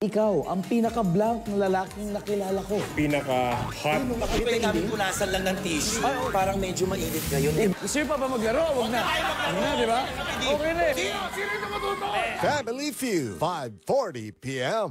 Ikaw, ang pinaka-blank na lalaking nakilala ko. Pinaka-hot. Ano Bakit pwede namin punasan lang ng tissue? Oh. Parang medyo mainit ngayon. Eh, gusto niyo pa ba maglaro? Huwag na. Huwag na, di ba? Okay na eh. Family Feud, 5.40 p.m.